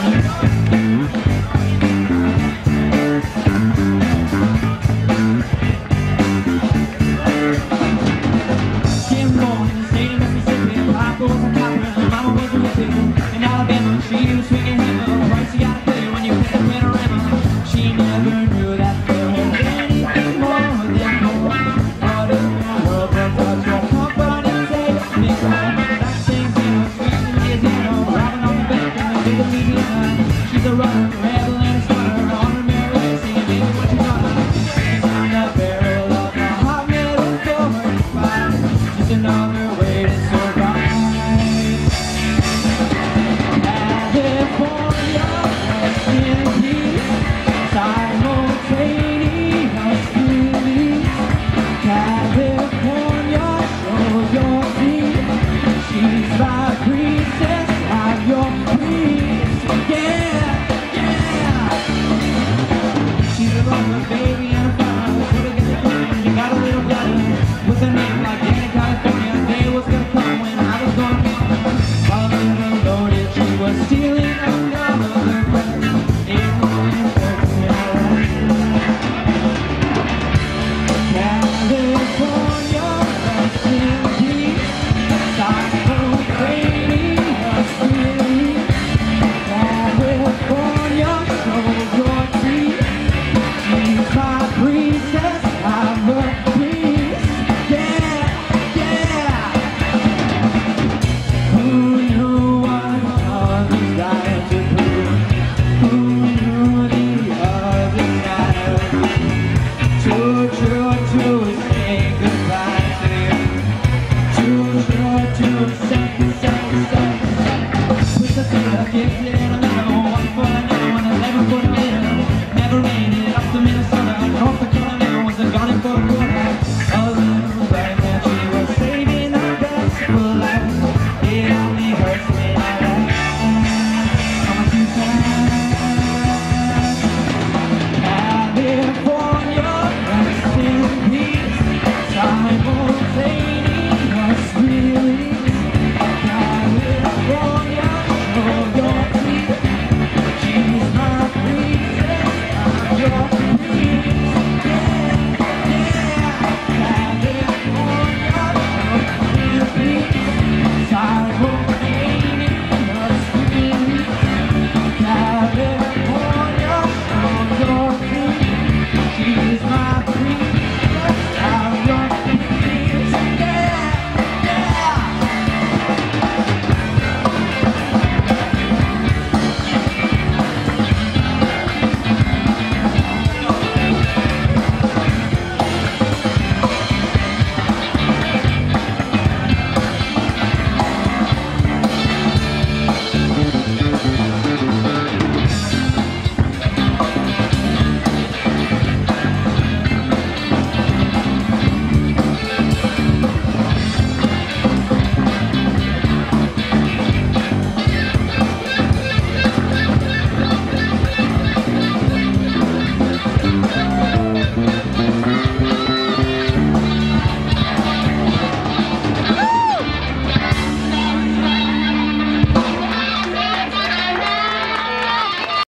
Thank you. the runner.